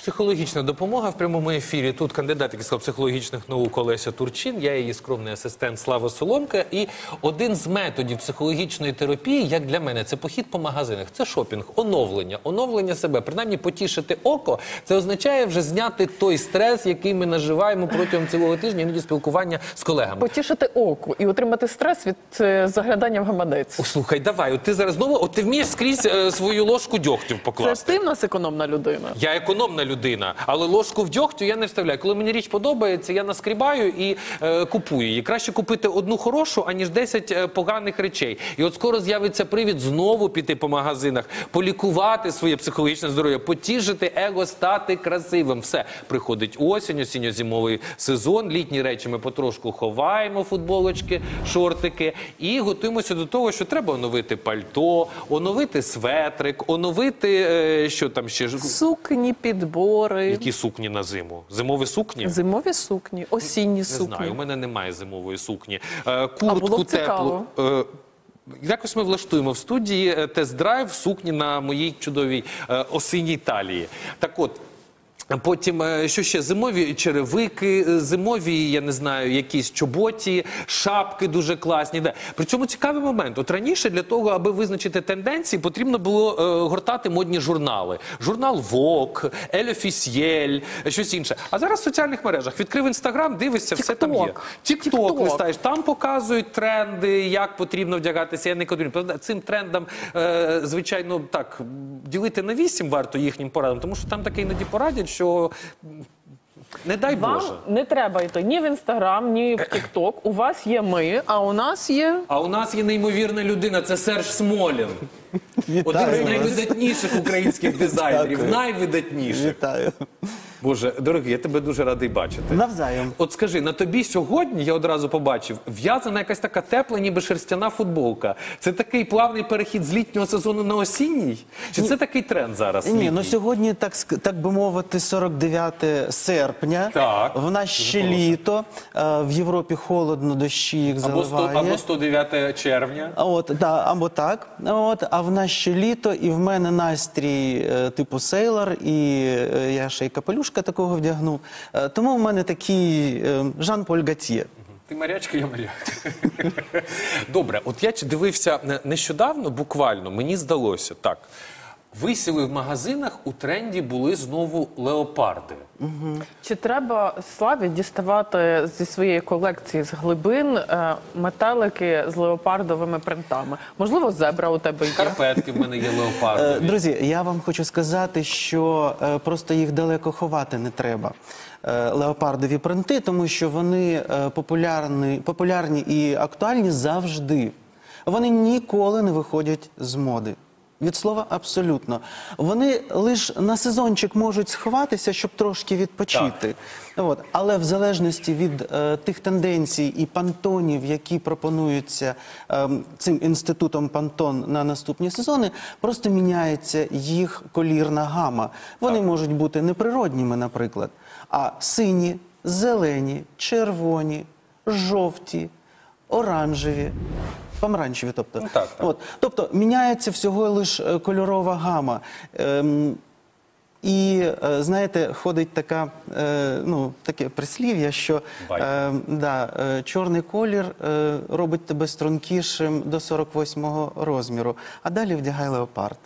Психологічна допомога в прямому ефірі. Тут кандидат психологічних наук Олеся Турчин, я її скромний асистент Слава Соломка. І один з методів психологічної терапії, як для мене, це похід по магазинах, це шопінг, оновлення, оновлення себе, принаймні потішити око. Це означає вже зняти той стрес, який ми наживаємо протягом цілого тижня, іноді спілкування з колегами. Потішити око і отримати стрес від е, заглядання в гаманець. О, слухай, давай, от ти зараз знову, от ти вмієш скрізь е, свою ложку дьогтю Це покласти. ти в нас економна людина. Я економна людина, але ложку в дьогтю я не вставляю. Коли мені річ подобається, я наскрібаю і е, купую її. Краще купити одну хорошу, аніж 10 е, поганих речей. І от скоро з'явиться привід знову піти по магазинах, полікувати своє психологічне здоров'я, потішити его, стати красивим. Все приходить осінь, осінньо-зимовий сезон. Літні речі ми потрошку ховаємо, футболочки, шортики, і готуємося до того, що треба оновити пальто, оновити светрик, оновити е, що там ще ж Сукні, підбори, які сукні на зиму? Зимові сукні? зимові сукні, осінні Не сукні. знаю, у мене немає зимової сукні. Куртку А Куртку було б теплу. цікаво. Е, Якось ми влаштуємо в студії е, тест-драйв сукні на моїй чудовій е, осінній талії. Так от. Потім, е, що ще зимові черевики, е, зимові, я не знаю, якісь чоботі, шапки дуже класні. Де. При цьому цікавий момент. От раніше для того, аби визначити тенденції, потрібно було е, гортати модні журнали. Журнал Vogue, El Officiel, е, щось інше. А зараз в соціальних мережах відкрив інстаграм, дивишся, все там є. Тікток листаєш, там показують тренди, як потрібно вдягатися. Я не. Правда, Цим трендам, е, звичайно, так ділити на вісім варто їхнім порадам, тому що там таке іноді порадять, що не дай Вам Боже. не треба йти ні в інстаграм, ні в Тікток. У вас є ми, а у нас є А у нас є неймовірна людина, це Серж Смолін. Один з найвидатніших українських дизайнерів. Дякую. Найвидатніших. Вітаю. Боже, дорогий, я тебе дуже радий бачити. Навзаєм. От скажи, на тобі сьогодні я одразу побачив в'язана якась така тепла, ніби шерстяна футболка. Це такий плавний перехід з літнього сезону на осінній? Чи це такий тренд зараз? Ні, літній? ну сьогодні, так, так би мовити, 49 серпня. Так. В нас ще літо. е, В Європі холодно, дощі їх або, 100, заливає. або 109 червня. А От, да, або так. От, а в нас ще літо, і в мене настрій е, типу сейлор, і е, я ще й капелюшка такого вдягнув. Е, тому в мене такий е, Жан-Поль Гатьє. Ти морячка, я моряк. Добре, от я дивився нещодавно, буквально, мені здалося так. Висіли в магазинах у тренді були знову леопарди. чи треба славі діставати зі своєї колекції з глибин е, метелики з леопардовими принтами? Можливо, зебра у тебе є. Карпетки в мене є Е, леопардові. Друзі, я вам хочу сказати, що е, просто їх далеко ховати не треба. е, Леопардові принти, тому що вони е, популярні, популярні і актуальні завжди. Вони ніколи не виходять з моди. Від слова абсолютно. Вони лише на сезончик можуть сховатися, щоб трошки відпочити. От. Але в залежності від е, тих тенденцій і пантонів, які пропонуються ем, цим інститутом пантон на наступні сезони, просто міняється їх колірна гама. Вони можуть бути неприродніми, наприклад, а сині, зелені, червоні, жовті, оранжеві. Помаранчеві, тобто. Ну, так, так. От, тобто міняється всього лише кольорова гама. Ем, і е, знаєте, ходить така, е, ну, таке прислів'я, що е, да, е, чорний колір робить тебе стрункішим до 48-го розміру, а далі вдягай леопард.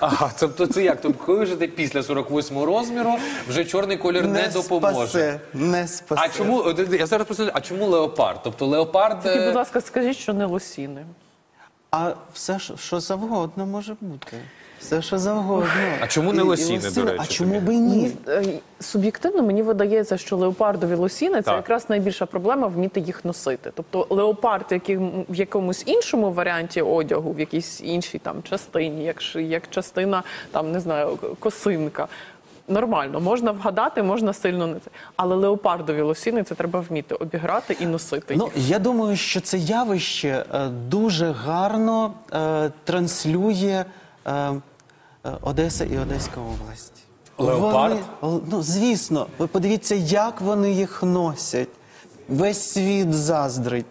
Ага, тобто це як? Тобто, коли вже ти після 48 розміру, вже чорний колір не, допоможе. спасе, не спасе. А чому я зараз просто а чому леопард? Тобто леопард. Тільки, будь ласка, скажіть, що не лосіни. А все, що завгодно може бути. Все, що завгодно. А чому не І- і лосіни, до лосіни. речі, А чому тобі? би і ні? Мені е, суб'єктивно мені видається, що леопардові лосіни це Так. якраз найбільша проблема вміти їх носити. Тобто леопард, який м- в якомусь іншому варіанті одягу, в якійсь іншій там частині, як, частина там не знаю, к- косинка. Нормально, можна вгадати, можна сильно не це. Але леопардові лосіни це треба вміти обіграти і носити Ну, я думаю, що це явище е, дуже гарно е, транслює е, Одеса і Одеська область. Леопард? Вони, ну, звісно, ви подивіться, як вони їх носять. Весь світ заздрить.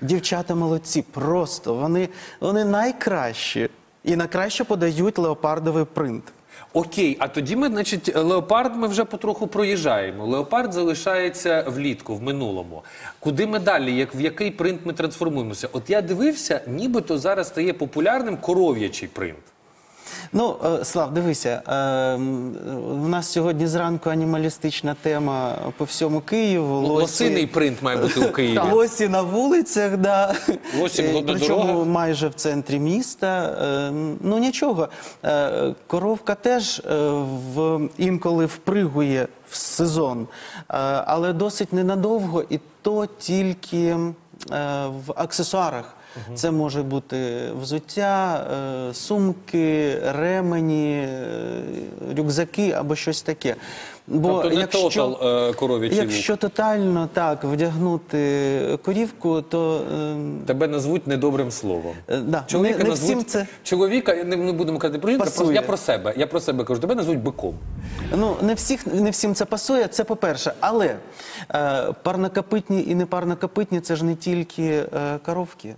Дівчата молодці, просто вони, вони найкращі і найкраще подають леопардовий принт. Окей, а тоді ми, значить, леопард ми вже потроху проїжджаємо. Леопард залишається влітку, в минулому. Куди ми далі? Як в який принт ми трансформуємося? От я дивився, нібито зараз стає популярним коров'ячий принт. Ну, е, Слав, дивися, е, у нас сьогодні зранку анімалістична тема по всьому Києву. Ну, Лосиний принт має бути у Києві. Лосі на вулицях, да. Лосі Е, Причому дорога. майже в центрі міста. Ну нічого. Коровка теж в, інколи впригує в сезон, але досить ненадовго, і то тільки в аксесуарах. Це може бути взуття, е, сумки, ремені, е, рюкзаки або щось таке. Бо Тобто не тотал е. Якщо тотально так вдягнути корівку, то е, Тебе назвуть недобрим словом. е, да, Чоловіка не, не назвуть всім це чоловіка, не, не будемо казати про жінку, Пасує. я про себе. Я про себе кажу, тебе назвуть биком. ну не всіх не всім це пасує. Це по-перше, але е, парнокопитні і непарнокопитні це ж не тільки е, коровки.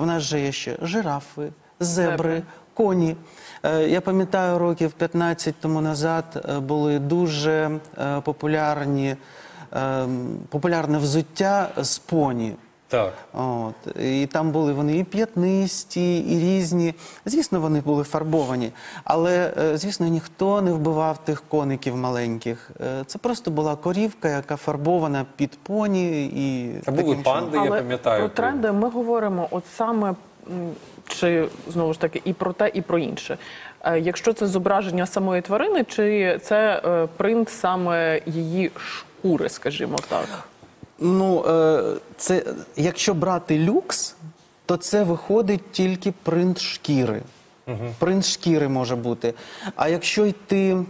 В нас же є ще жирафи, зебри, коні. Е, Я пам'ятаю, років 15 тому назад е, були дуже е, популярні е, популярне взуття з поні. Так. От. І там були вони і п'ятнисті, і різні. Звісно, вони були фарбовані, але, е, звісно, ніхто не вбивав тих коників маленьких. Е, Це просто була корівка, яка фарбована під поні. І Та були таким чином. панди, я пам'ятаю. про тренди ми говоримо от саме чи знову ж таки і про те, і про інше. Е, Якщо це зображення самої тварини, чи це принт саме її шкури, скажімо так. Ну, е, це, якщо брати люкс, то це виходить тільки принт шкіри. Принт шкіри може бути. А якщо йти е,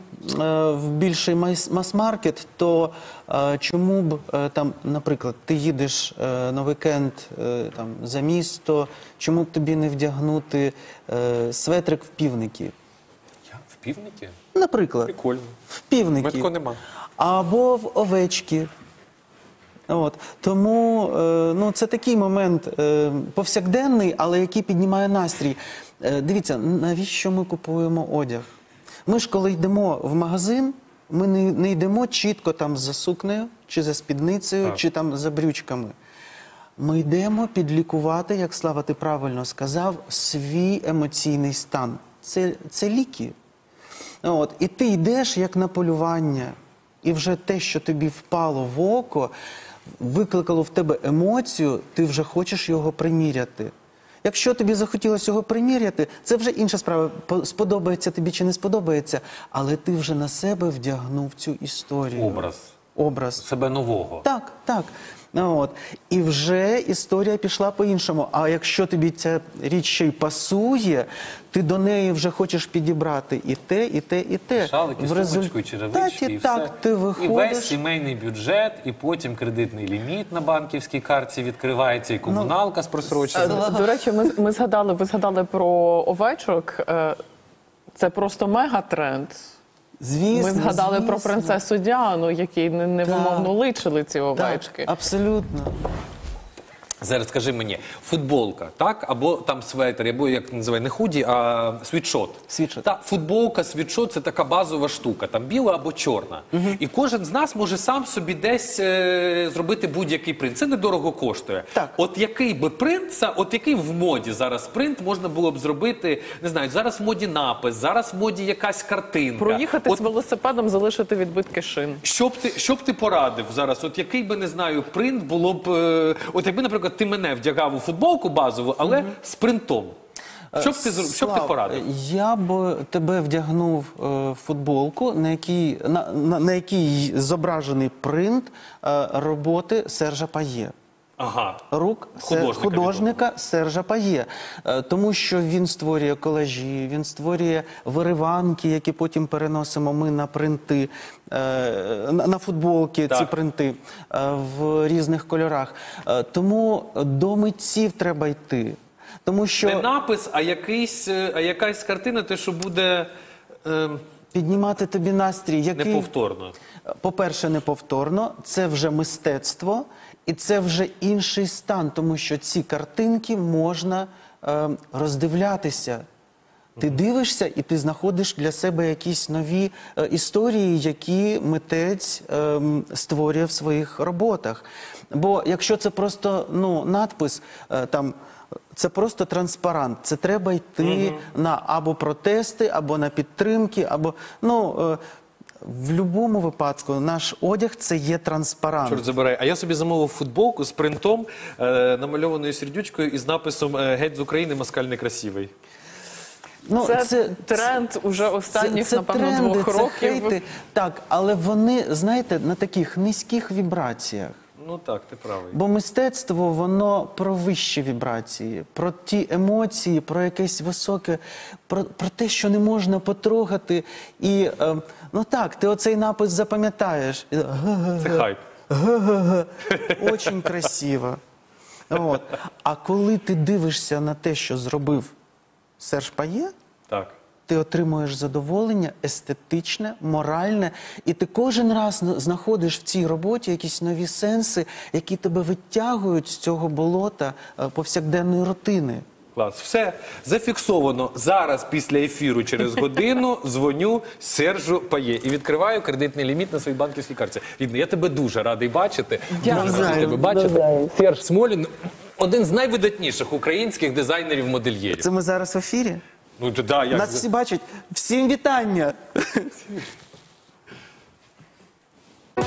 в більший мас- мас-маркет, то е, чому б е, там, наприклад, ти їдеш е, на вікенд е, там, за місто, чому б тобі не вдягнути е, светрик в півники? Я в півникі? Наприклад, Прикольно. в півники. Метко нема. Або в овечки. От. Тому е, ну, це такий момент е, повсякденний, але який піднімає настрій. Е, дивіться, навіщо ми купуємо одяг? Ми ж, коли йдемо в магазин, ми не, не йдемо чітко там за сукнею, чи за спідницею, Так. чи там за брючками. Ми йдемо підлікувати, як Слава, ти правильно сказав, свій емоційний стан. Це, це ліки. От, і ти йдеш як на полювання, і вже те, що тобі впало в око, викликало в тебе емоцію, ти вже хочеш його приміряти. Якщо тобі захотілося його приміряти, це вже інша справа. Сподобається тобі чи не сподобається, але ти вже на себе вдягнув цю історію. Образ. Образ. Себе нового. Так, так. Ну, от. І вже історія пішла по-іншому. А якщо тобі ця річ ще й пасує, ти до неї вже хочеш підібрати і те, і те, і те. Шалики, В сумочку, черевички, і так, все. ти І весь сімейний бюджет, і потім кредитний ліміт на банківській карті відкривається, і комуналка з Е, просроченням. До речі, ми, ми згадали, ви згадали про овечок. Е, Це просто мегатренд. Звісно, Ми згадали про принцесу Діану, якій не- невимовно личили ці овечки. Так, абсолютно. Зараз скажи мені, футболка, так? Або там светр, або як називає, не худі, а світшот. Світшот. Та футболка, світшот це така базова штука, там біла або чорна. І кожен з нас може сам собі десь е, зробити будь-який принт. Це недорого коштує. Так. От який би принт, от який в моді зараз принт можна було б зробити, не знаю, зараз в моді напис, зараз в моді якась картинка. Проїхати От з велосипедом, залишити відбитки шин. що б ти що б ти порадив зараз? От який би не знаю, принт було б. е, От якби, наприклад, ти мене вдягав у футболку базову, але з принтом. Що б ти Слав, що б ти порадив? Я б тебе вдягнув е, футболку, на якій, на, на, на якій зображений принт е, роботи Сержа Пає. Ага. рук Художника художника Сержа Пає, Е, тому що він створює колажі, він створює вириванки, які потім переносимо ми на принти, е, на футболки, Так. ці принти е, в різних кольорах. Тому до митців треба йти. Тому що Не напис, а якийсь, а якась картина, те, що буде е, піднімати тобі настрій, який неповторно. По-перше, неповторно, це вже мистецтво, і це вже інший стан, тому що ці картинки можна е, роздивлятися. Ти дивишся і ти знаходиш для себе якісь нові е, історії, які митець ем, створює в своїх роботах. Бо якщо це просто ну, надпис, е, там. Це просто транспарант. Це треба йти на або протести, або на підтримки, або ну е, в будь-якому випадку наш одяг це є транспарант. Чорт забирай. А я собі замовив футболку з принтом, е, намальованою сердючкою і з написом е, Геть з України москаль некрасивий. Ну, це, тренд уже останніх, напевно, двох це років. хейти. Так, але вони, знаєте, на таких низьких вібраціях. Ну так, ти правий. Бо мистецтво воно про вищі вібрації, про ті емоції, про якесь високе, про, про те, що не можна потрогати. І е, ну так, ти оцей напис запам'ятаєш. Це хайп. Очень красиво. От. А коли ти дивишся на те, що зробив Серж Пає, Так. Ти отримуєш задоволення естетичне, моральне, і ти кожен раз знаходиш в цій роботі якісь нові сенси, які тебе витягують з цього болота е, повсякденної рутини. Клас, все зафіксовано. Зараз після ефіру через годину дзвоню Сержу Пає і відкриваю кредитний ліміт на своїй банківській карті. Рідний, я тебе дуже радий бачити. Дуже радий тебе бачити. Серж Смолін один з найвидатніших українських дизайнерів-модельєрів. Це ми зараз в ефірі. Ну да, як Нас всі бачать. Всім вітання!